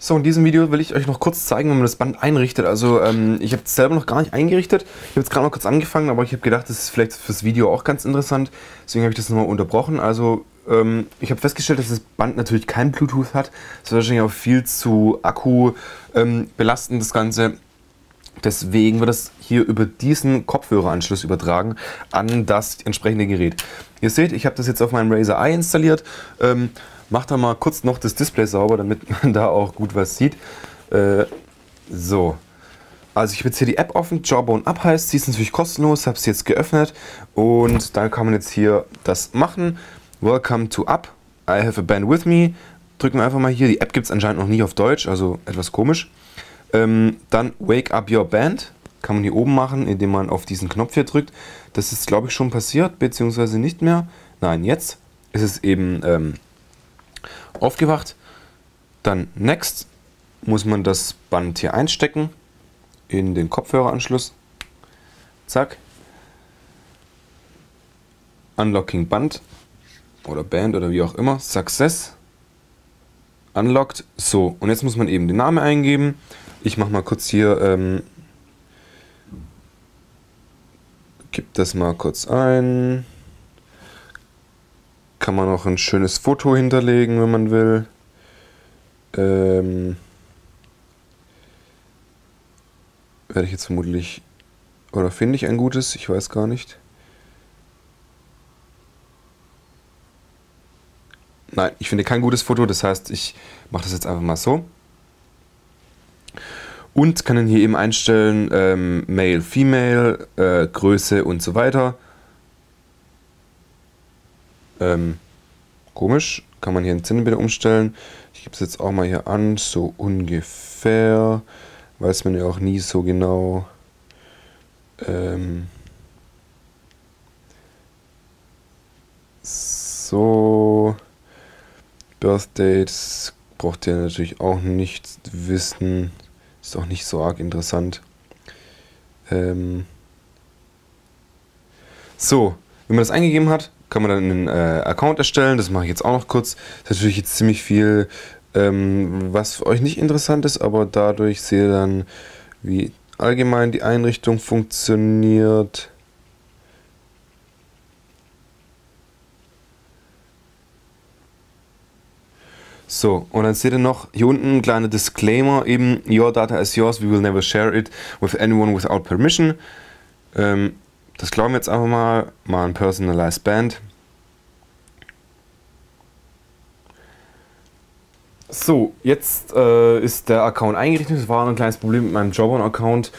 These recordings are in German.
So, in diesem Video will ich euch noch kurz zeigen, wie man das Band einrichtet. Also ähm, ich habe es selber noch gar nicht eingerichtet. Ich habe jetzt gerade noch kurz angefangen, aber ich habe gedacht, das ist vielleicht fürs Video auch ganz interessant. Deswegen habe ich das nochmal unterbrochen. Also ähm, ich habe festgestellt, dass das Band natürlich kein Bluetooth hat. Das ist wahrscheinlich auch viel zu Akku ähm, belastend, das Ganze. Deswegen wird es hier über diesen Kopfhöreranschluss übertragen an das entsprechende Gerät. Ihr seht, ich habe das jetzt auf meinem Razer Eye installiert. Ähm, Macht da mal kurz noch das Display sauber, damit man da auch gut was sieht. Äh, so. Also ich habe jetzt hier die App offen, Jawbone Up heißt, sie ist natürlich kostenlos, habe sie jetzt geöffnet und dann kann man jetzt hier das machen. Welcome to Up, I have a band with me. Drücken wir einfach mal hier, die App gibt es anscheinend noch nie auf Deutsch, also etwas komisch. Ähm, dann Wake Up Your Band, kann man hier oben machen, indem man auf diesen Knopf hier drückt. Das ist glaube ich schon passiert, beziehungsweise nicht mehr. Nein, jetzt ist es eben ähm, aufgewacht. Dann Next muss man das Band hier einstecken in den Kopfhöreranschluss. Zack. Unlocking Band oder Band oder wie auch immer. Success. Unlocked. So, und jetzt muss man eben den Namen eingeben. Ich mache mal kurz hier, ähm, gib das mal kurz ein kann man auch ein schönes Foto hinterlegen, wenn man will. Ähm, werde ich jetzt vermutlich oder finde ich ein gutes, ich weiß gar nicht. Nein, ich finde kein gutes Foto, das heißt, ich mache das jetzt einfach mal so. Und kann dann hier eben einstellen, ähm, Male, Female, äh, Größe und so weiter. Ähm, komisch. Kann man hier ein Zähnebild umstellen. Ich gebe es jetzt auch mal hier an, so ungefähr. Weiß man ja auch nie so genau. Ähm, so. Birthdates braucht ihr natürlich auch nicht wissen. Ist auch nicht so arg interessant. Ähm, so, wenn man das eingegeben hat, kann man dann einen äh, Account erstellen. Das mache ich jetzt auch noch kurz. Das ist natürlich jetzt ziemlich viel, ähm, was für euch nicht interessant ist, aber dadurch seht ihr dann, wie allgemein die Einrichtung funktioniert. So, und dann seht ihr noch hier unten ein kleiner Disclaimer, eben Your data is yours, we will never share it with anyone without permission. Ähm, das glauben wir jetzt einfach mal, mal ein Personalized Band. So, jetzt äh, ist der Account eingerichtet. Es war ein kleines Problem mit meinem Jobon-Account,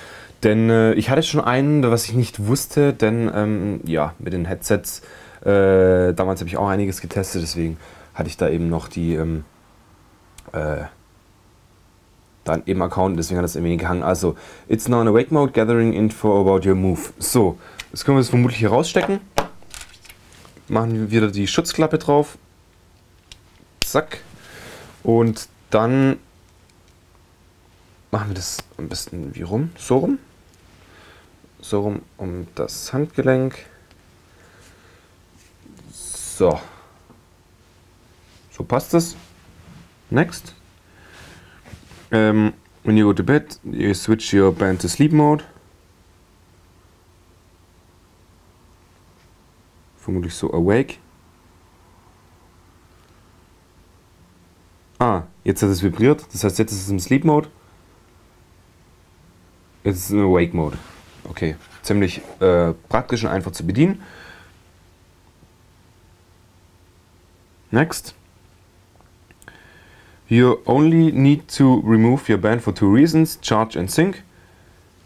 denn äh, ich hatte schon einen, was ich nicht wusste, denn ähm, ja, mit den Headsets, äh, damals habe ich auch einiges getestet, deswegen hatte ich da eben noch die ähm, äh, dann eben Account, deswegen hat das irgendwie gehangen. Also, it's now in awake mode, gathering info about your move. So, das können wir jetzt vermutlich hier rausstecken. Machen wir wieder die Schutzklappe drauf. Zack. Und dann machen wir das am besten wie rum? So rum. So rum um das Handgelenk. So. So passt es. Next. Um, when you go to bed, you switch your band to sleep mode. vermutlich so awake. Ah, jetzt hat es vibriert, das heißt jetzt ist es im Sleep Mode. Jetzt ist es im Awake Mode. Okay, ziemlich äh, praktisch und einfach zu bedienen. Next. You only need to remove your band for two reasons, charge and sync.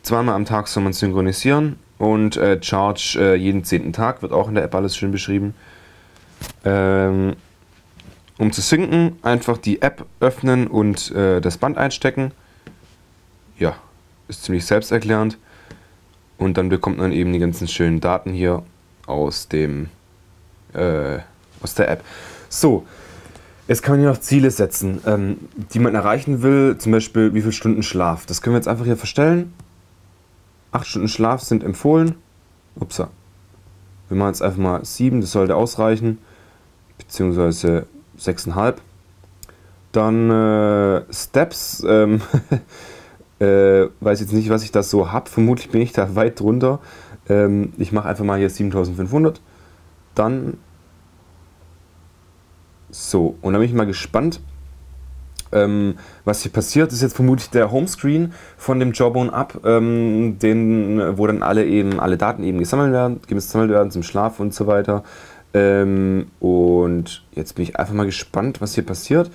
Zweimal am Tag soll man synchronisieren und äh, Charge äh, jeden zehnten Tag, wird auch in der App alles schön beschrieben. Ähm, um zu synken, einfach die App öffnen und äh, das Band einstecken. Ja, ist ziemlich selbsterklärend. Und dann bekommt man eben die ganzen schönen Daten hier aus dem äh, aus der App. So, jetzt kann man hier noch Ziele setzen, ähm, die man erreichen will. Zum Beispiel wie viele Stunden Schlaf. Das können wir jetzt einfach hier verstellen. 8 Stunden Schlaf sind empfohlen. Upsa. Wir machen jetzt einfach mal 7, das sollte ausreichen. Beziehungsweise 6,5. Dann äh, Steps, ähm, äh, weiß jetzt nicht, was ich da so habe. Vermutlich bin ich da weit drunter. Ähm, ich mache einfach mal hier 7500. Dann so, und dann bin ich mal gespannt, ähm, was hier passiert. Das ist jetzt vermutlich der Homescreen von dem Jawbone Up, ähm, den, wo dann alle eben alle Daten eben gesammelt werden, gesammelt werden zum Schlaf und so weiter. Ähm, und jetzt bin ich einfach mal gespannt, was hier passiert.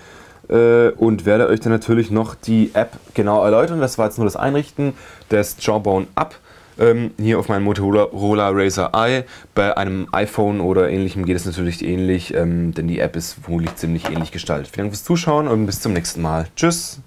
Äh, und werde euch dann natürlich noch die App genau erläutern. Das war jetzt nur das Einrichten des Jawbone Up. Ähm, hier auf meinem Motorola Razer Eye. Bei einem iPhone oder ähnlichem geht es natürlich ähnlich, ähm, denn die App ist vermutlich ziemlich ähnlich gestaltet. Vielen Dank fürs Zuschauen und bis zum nächsten Mal. Tschüss!